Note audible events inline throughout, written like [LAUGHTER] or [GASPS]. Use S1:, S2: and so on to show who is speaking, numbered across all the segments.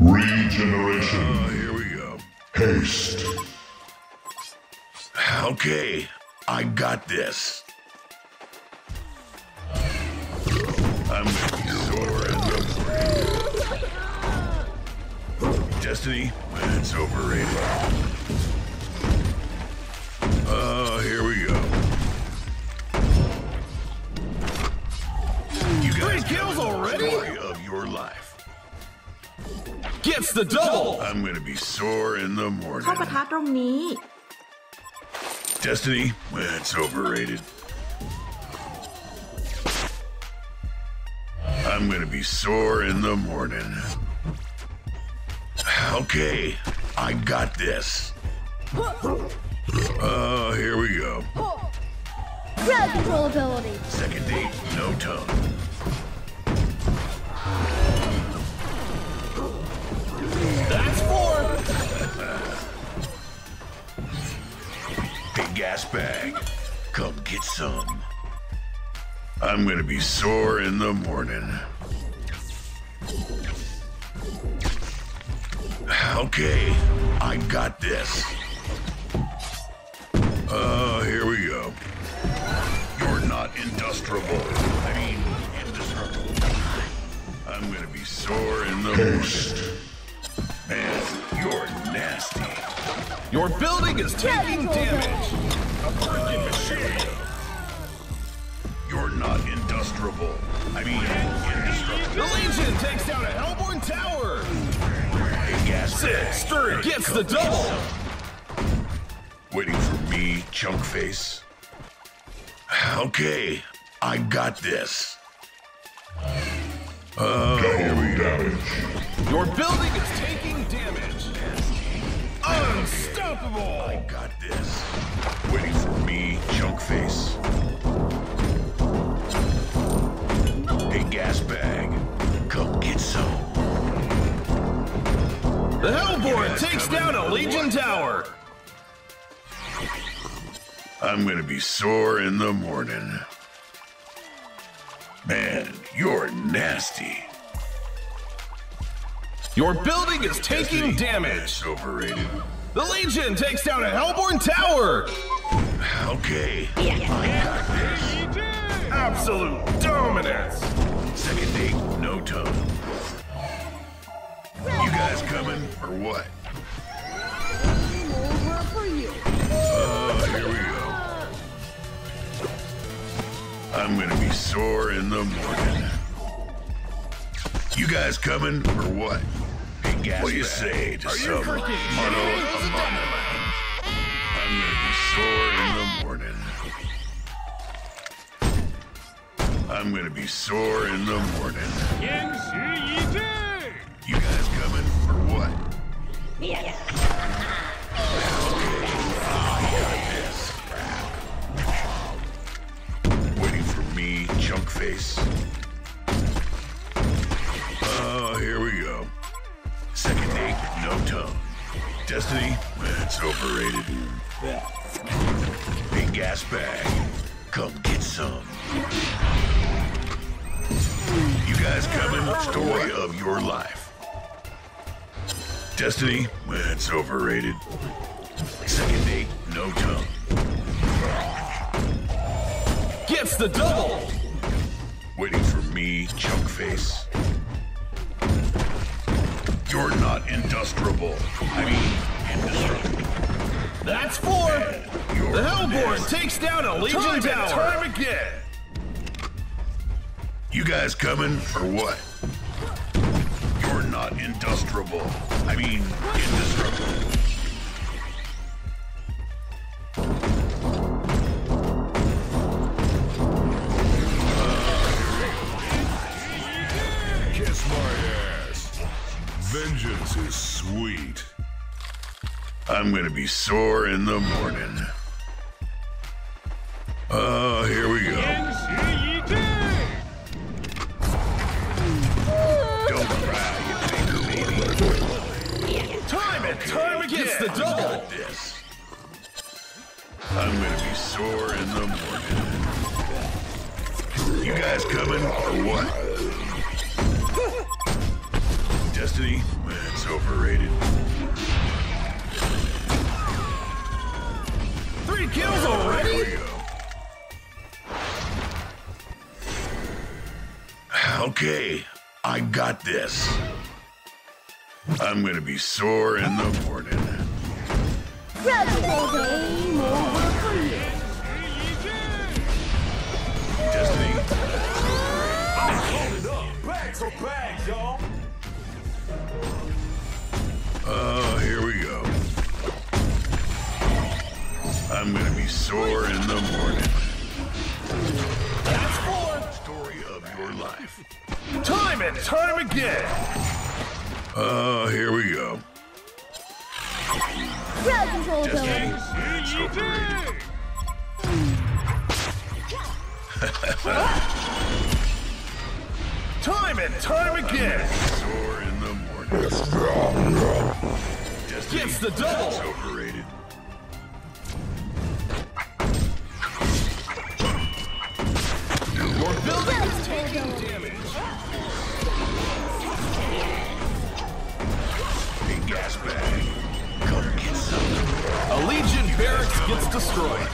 S1: Regeneration.
S2: Oh, here we go.
S1: Haste.
S2: Okay, I got this. I'm sore morning. Destiny, it's overrated. Oh,
S3: Gets the double.
S2: I'm gonna be sore in the
S4: เข้า
S2: morning.
S4: ปะทะตรงนี้
S2: Destiny, it's overrated. I'm gonna be sore in the morning. Okay, I got this. [GASPS] Oh, here we go.
S5: Crowd control ability.
S2: Second date, no tongue.
S3: That's four.
S2: Hey, gas bag, come get some. I'm gonna be sore in the morning. Okay, I got this. Oh, here we go. You're not industriable. I mean, indestructible. I'm gonna be sore in the morning. Man, you're nasty.
S3: Your building is taking damage.
S2: A freaking machine. You're not industriable. I mean,
S3: The. Legion takes down a Hellbourne tower.
S2: Hey, gas
S3: Six,
S2: bag.
S3: three, gets the double.
S2: Waiting for me, chunk face. Okay, I got this. Here.
S1: Damage.
S3: Your building Unstoppable.
S2: I got this. Waiting for me, chunk face. Hey, gas bag. Come get some.
S3: The Hellbourne takes down a Legion tower.
S2: I'm gonna be sore in the morning. Man, you're nasty.
S3: Your building is taking damage.
S2: It's overrated.
S3: The Legion takes down a Hellbourne tower.
S2: Okay, got.
S3: Absolute dominance.
S2: Second date, no tongue. You guys coming or what?
S5: Over for you.
S2: Oh, here we go. I'm gonna be sore in the morning. You guys coming or what? Hey, gas what do you say to some mono a mono? I'm gonna be sore in the morning. I'm gonna be sore in the morning. You guys coming or what? Okay. Waiting for me, chunk face. Destiny, it's overrated. Big gas bag, come get some. You guys coming? Story of your life. Destiny, it's overrated. Second date, no tongue.
S3: Gets the double.
S2: Waiting for me, chunk face. You're not industriable. I mean, indestructible.
S3: That's four. The
S2: Hellbourne
S3: takes down a Legion
S6: Time
S3: tower.
S6: time again.
S2: You guys coming or what? You're not industriable. I mean, indestructible.
S6: Sweet.
S2: I'm gonna be sore in the morning. Oh, here we go. Don't cry, you baby.
S3: Time and time again. Gets the double.
S2: This. I'm gonna be sore in the morning. You guys coming or what? Destiny, it's overrated.
S3: Three kills
S2: Here
S3: already?
S2: we go. Okay, I got this. I'm gonna be sore in the morning.
S5: Road building. More work for you.
S2: Destiny,
S3: bag, y'all.
S2: I'm gonna be sore in the morning.
S3: That's four.
S2: Story of your life.
S3: Time and time again.
S2: Oh, here we go.
S5: Crowd control
S2: Destiny,
S5: ability.
S2: it's overrated. [LAUGHS]
S3: Time and time again.
S2: Sore in the morning. Destiny,
S3: Gets the double.
S2: it's overrated.
S3: Taking damage.
S2: Gas bag. Come get some.
S3: A barracks gets destroyed.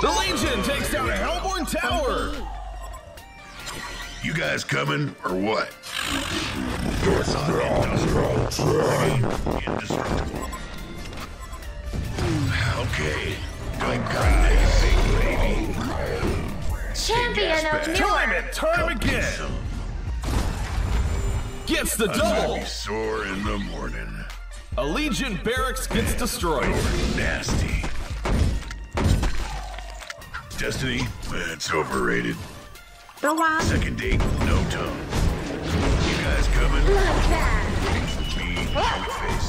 S3: The Legion takes down a Hellbourne tower.
S2: You guys coming or what? You're not indestructible. I mean, indestructible. Okay. Cry,
S5: Champion
S3: Time
S5: Newerth.
S3: and time again. Gets the double.
S2: be sore in the morning.
S3: A Legion barracks gets destroyed.
S2: Nasty. Destiny, it's overrated. Second date, no tone. You guys coming?
S5: Bloodbath.
S2: Me, junk face.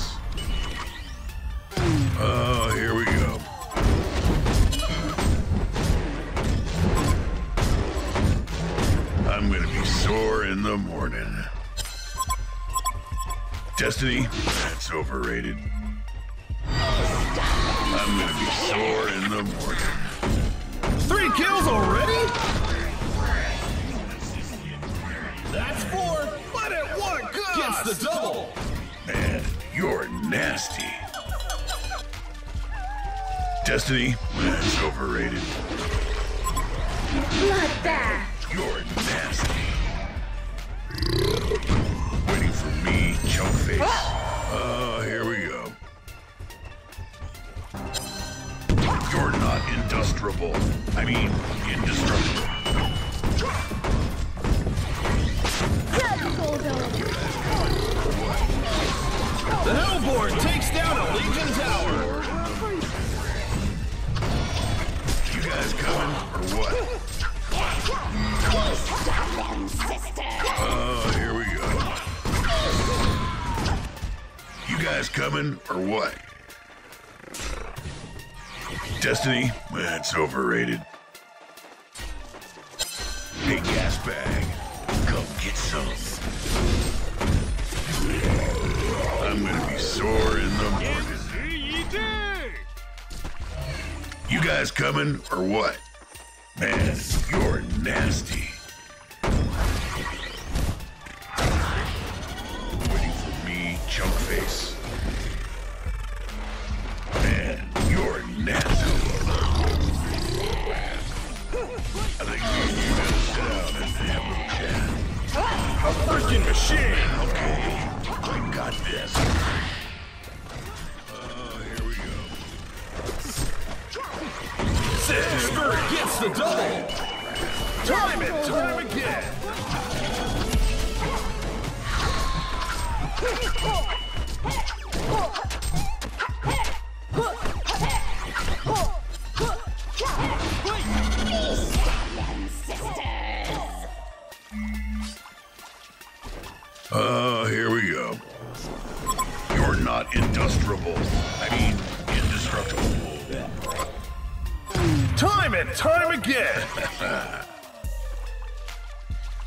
S2: The morning. Destiny, that's overrated. I'm gonna be sore in the morning.
S3: Three kills already? That's four, but at what cost? Gets the double.
S2: Man, you're nasty. Destiny, that's overrated.
S5: Bloodbath.
S2: You're nasty. Me, face. Oh, here we go. You're not industriable. I mean, indestructible.
S5: Crowd control ability.
S3: The Hellbourne takes down a Legion tower.
S2: You guys coming or what? Oh, guys coming or what? Destiny, that's overrated. Hey, gas bag, come get some. I'm gonna be sore in the morning. You guys coming or what? Man, you're nasty.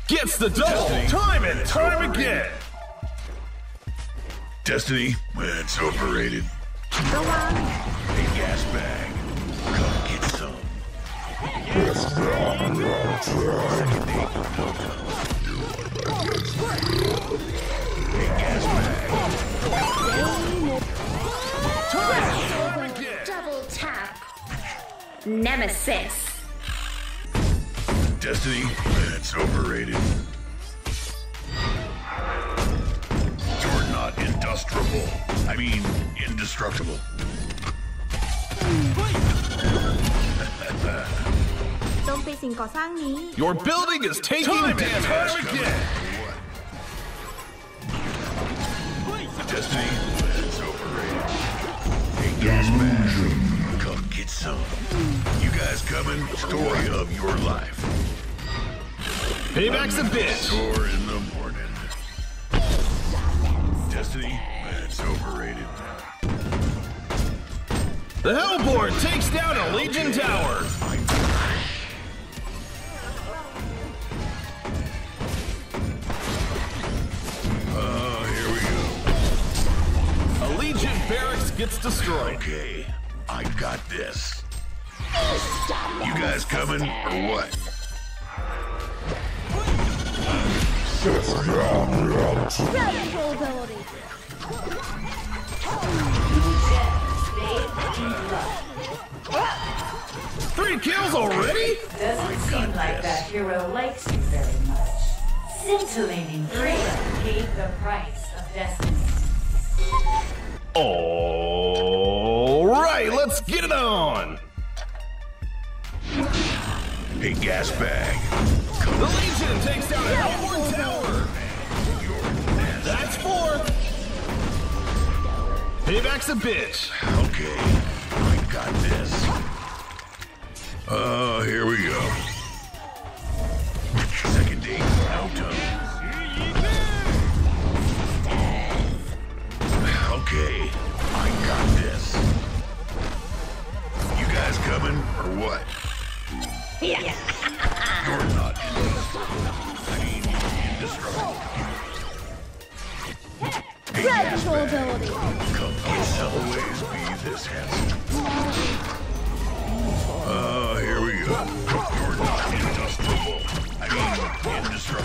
S3: Gets the double. Time and time again.
S2: Destiny, it's overrated. Go on. Hey, gas bag, come get some.
S5: Double tap. Nemesis.
S2: Destiny, it's overrated. You're not indestructible. I mean, indestructible.
S3: Your building is taking
S6: Time
S3: damage!
S6: again!
S2: Destiny, it's overrated. Hey, Gasman, come get some. Guys coming? Story of your life.
S3: Payback's a bitch.
S2: Or in the morning. Destiny, that's overrated.
S3: The Hellbourne takes down a Legion Tower.
S2: Oh, here we go.
S3: A Legion barracks gets destroyed.
S2: Okay, I got this. You guys coming or what?
S3: Three kills already?
S7: Doesn't seem like that hero likes you very much. Scintillating freedom paid the price of destiny.
S3: All right, let's get it on.
S2: Hey, gas bag.
S3: The Legion takes down a Hellbourne Tower. That's four. Payback's a bitch.
S2: Okay, I got this. Oh, here we go.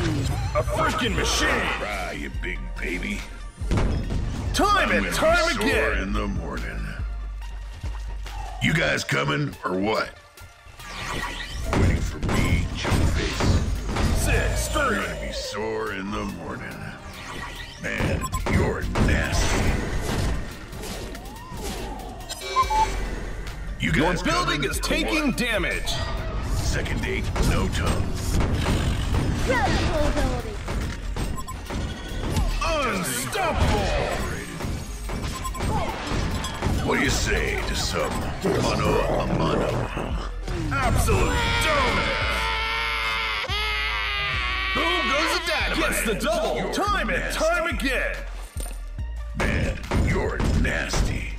S3: A freaking machine.
S2: Ah, you big baby.
S3: Time
S2: I'm
S3: and time again.
S2: in the morning. You guys coming or what? Waiting for me, chillface.
S3: Six,
S2: I'm
S3: three.
S2: gonna be sore in the morning. Man, you're nasty. You
S3: Your
S2: guys
S3: building is taking damage.
S2: Second date, no tongue.
S5: Radical ability.
S3: Unstoppable.
S2: What do you say to some mano a mano?
S3: Absolute dominance. Boom goes the dynamite. Gets the double. Time and time again.
S2: Man, you're nasty.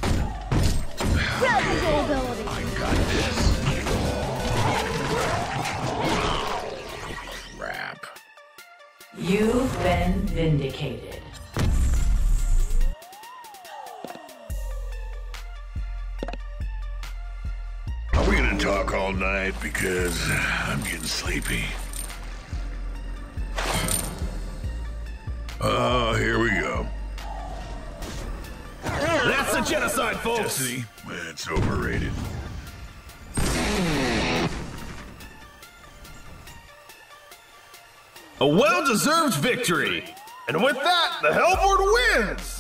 S5: Radical ability.
S2: I got this.
S7: You've been vindicated.
S2: Are we gonna talk all night? Because I'm getting sleepy. Oh, here we go.
S3: That's a genocide, folks.
S2: Destiny, it's overrated.
S3: A well-deserved victory. And with that, the Hellbourne wins.